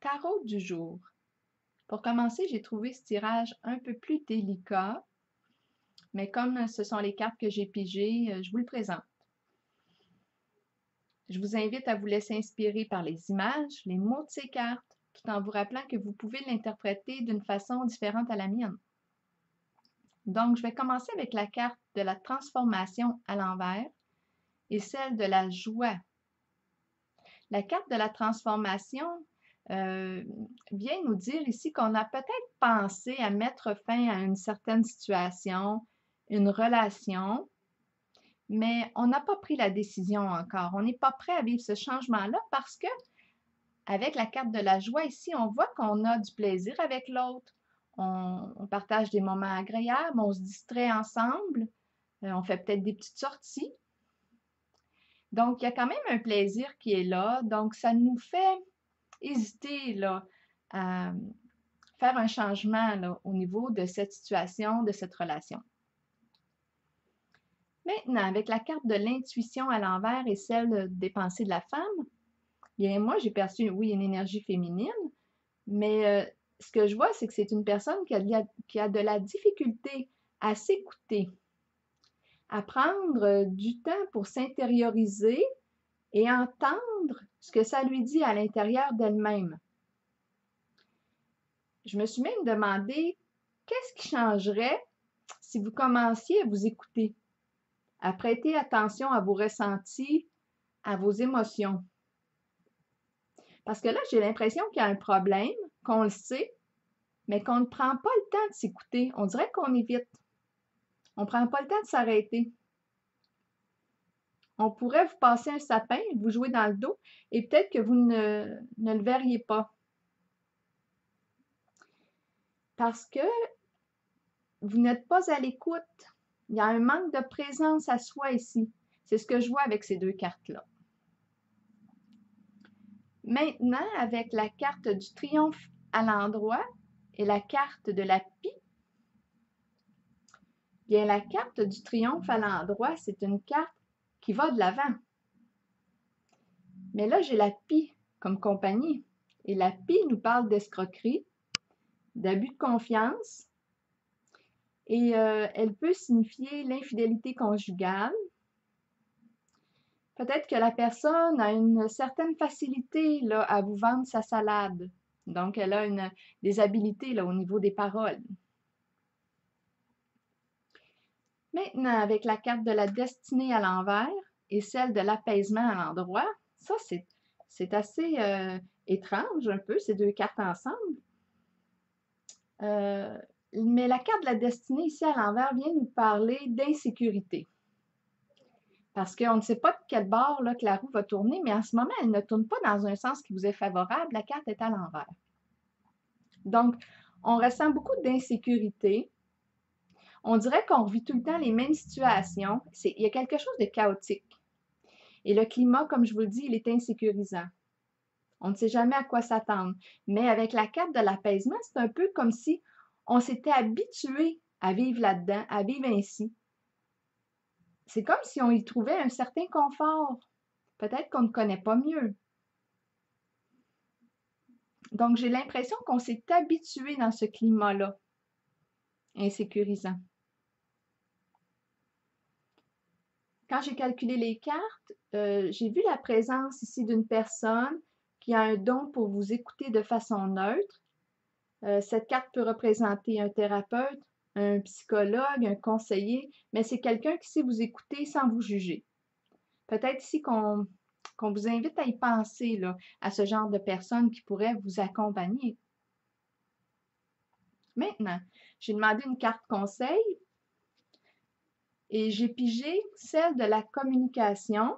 tarot du jour. Pour commencer, j'ai trouvé ce tirage un peu plus délicat, mais comme ce sont les cartes que j'ai pigées, euh, je vous le présente. Je vous invite à vous laisser inspirer par les images, les mots de ces cartes, tout en vous rappelant que vous pouvez l'interpréter d'une façon différente à la mienne. Donc, je vais commencer avec la carte de la transformation à l'envers et celle de la joie. La carte de la transformation euh, vient nous dire ici qu'on a peut-être pensé à mettre fin à une certaine situation, une relation, mais on n'a pas pris la décision encore. On n'est pas prêt à vivre ce changement-là parce que, avec la carte de la joie ici, on voit qu'on a du plaisir avec l'autre. On, partage des moments agréables, on se distrait ensemble, euh, on fait peut-être des petites sorties. Donc, il y a quand même un plaisir qui est là. Donc, ça nous fait hésiter là, à faire un changement au niveau de cette situation, de cette relation. Maintenant, avec la carte de l'intuition à l'envers et celle des pensées de la femme, bien moi, j'ai perçu, oui, une énergie féminine, mais euh, ce que je vois, c'est que c'est une personne qui a, qui a de la difficulté à s'écouter, à prendre euh, du temps pour s'intérioriser et entendre ce que ça lui dit à l'intérieur d'elle-même. Je me suis même demandé qu'est-ce qui changerait si vous commenciez à vous écouter, à prêter attention à vos ressentis, à vos émotions. Parce que là, j'ai l'impression qu'il y a un problème, qu'on le sait, mais qu'on ne prend pas le temps de s'écouter. On dirait qu'on évite. On ne prend pas le temps de s'arrêter. On pourrait vous passer un sapin, vous jouer dans le dos, et peut-être que vous ne, le verriez pas. Parce que vous n'êtes pas à l'écoute. Il y a un manque de présence à soi ici. C'est ce que je vois avec ces deux cartes-là. Maintenant, avec la carte du triomphe à l'endroit et la carte de la pie, bien la carte du triomphe à l'endroit, c'est une carte qui va de l'avant. Mais là, j'ai la pie comme compagnie. Et la pie nous parle d'escroquerie, d'abus de confiance. Et euh, elle peut signifier l'infidélité conjugale. Peut-être que la personne a une certaine facilité là, à vous vendre sa salade. Donc, elle a une, des là, au niveau des paroles. Maintenant, avec la carte de la destinée à l'envers et celle de l'apaisement à l'endroit, ça, c'est assez euh, étrange un peu, ces deux cartes ensemble. Euh, mais la carte de la destinée ici à l'envers vient nous parler d'insécurité. Parce qu'on ne sait pas de quel bord là, que la roue va tourner, mais en ce moment, elle ne tourne pas dans un sens qui vous est favorable. La carte est à l'envers. Donc, on ressent beaucoup d'insécurité, on dirait qu'on vit tout le temps les mêmes situations. Il y a quelque chose de chaotique. Et le climat, comme je vous le dis, il est insécurisant. On ne sait jamais à quoi s'attendre. Mais avec la carte de l'apaisement, c'est un peu comme si on s'était habitué à vivre là-dedans, à vivre ainsi. C'est comme si on y trouvait un certain confort. Peut-être qu'on ne connaît pas mieux. Donc, j'ai l'impression qu'on s'est habitué dans ce climat-là, insécurisant. Quand j'ai calculé les cartes, euh, j'ai vu la présence ici d'une personne qui a un don pour vous écouter de façon neutre. Euh, cette carte peut représenter un thérapeute, un psychologue, un conseiller, mais c'est quelqu'un qui sait vous écouter sans vous juger. Peut-être ici qu'on vous invite à y penser, à ce genre de personne qui pourrait vous accompagner. Maintenant, j'ai demandé une carte conseil et j'ai pigé celle de la communication.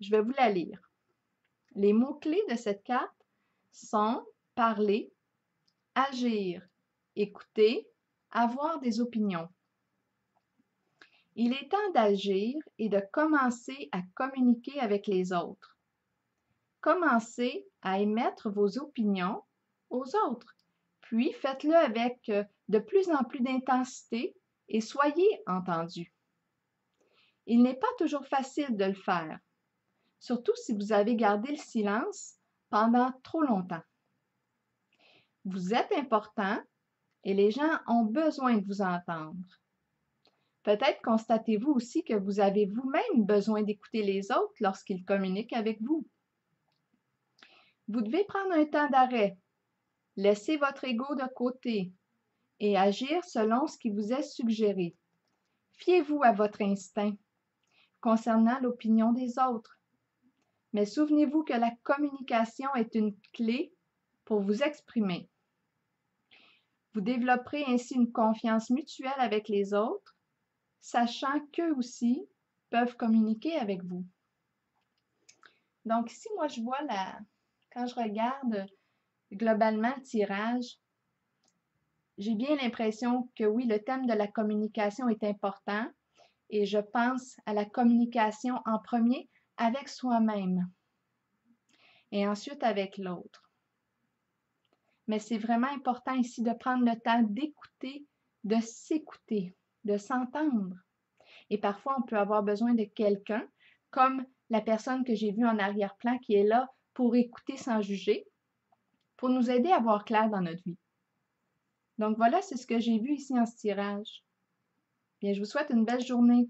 Je vais vous la lire. Les mots-clés de cette carte sont parler, agir, écouter, avoir des opinions. Il est temps d'agir et de commencer à communiquer avec les autres. Commencez à émettre vos opinions aux autres, puis faites-le avec euh, de plus en plus d'intensité et soyez entendus. Il n'est pas toujours facile de le faire, surtout si vous avez gardé le silence pendant trop longtemps. Vous êtes important et les gens ont besoin de vous entendre. Peut-être constatez-vous aussi que vous avez vous-même besoin d'écouter les autres lorsqu'ils communiquent avec vous. Vous devez prendre un temps d'arrêt, laisser votre ego de côté et agir selon ce qui vous est suggéré. Fiez-vous à votre instinct concernant l'opinion des autres. Mais souvenez-vous que la communication est une clé pour vous exprimer. Vous développerez ainsi une confiance mutuelle avec les autres, sachant qu'eux aussi peuvent communiquer avec vous. Donc ici, moi, je vois la, quand je regarde globalement le tirage, j'ai bien l'impression que oui, le thème de la communication est important et je pense à la communication en premier avec soi-même et ensuite avec l'autre. Mais c'est vraiment important ici de prendre le temps d'écouter, de s'écouter, de s'entendre. Et parfois, on peut avoir besoin de quelqu'un, comme la personne que j'ai vue en arrière-plan qui est là pour écouter sans juger, pour nous aider à voir clair dans notre vie. Donc voilà, c'est ce que j'ai vu ici en ce tirage. Bien, je vous souhaite une belle journée.